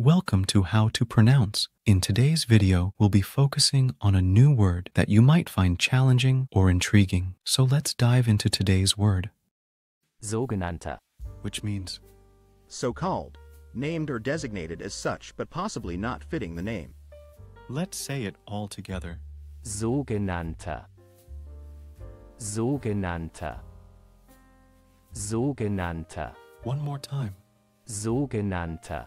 Welcome to How to Pronounce. In today's video, we'll be focusing on a new word that you might find challenging or intriguing. So let's dive into today's word, sogenannter, which means so called, named or designated as such but possibly not fitting the name. let's say it all together. sogenannter, sogenannter, sogenannter, One more time. sogenannter,